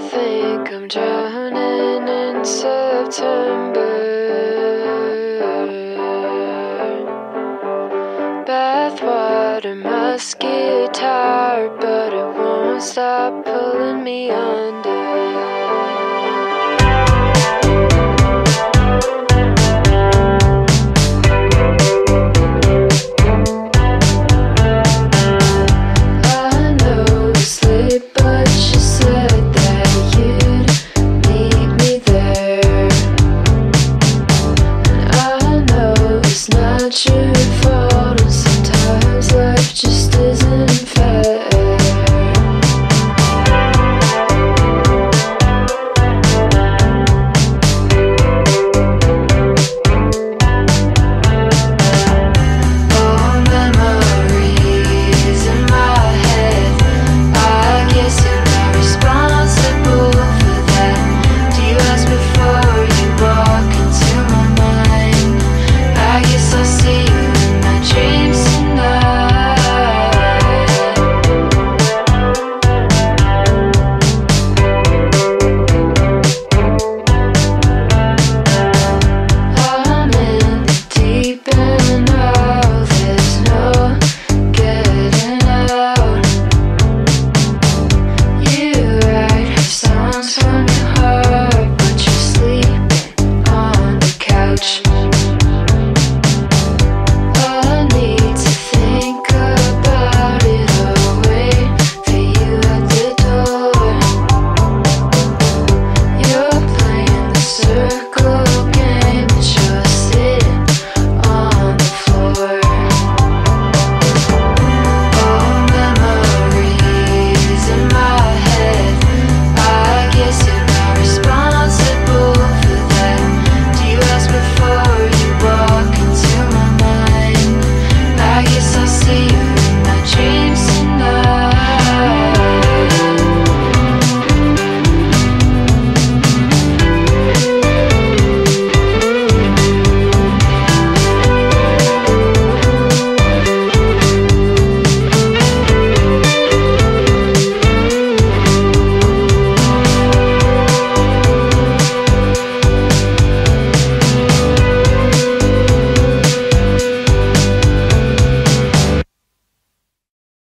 think I'm drowning in September. Bathwater, musky tired, but it won't stop pulling me under. Sometimes life just is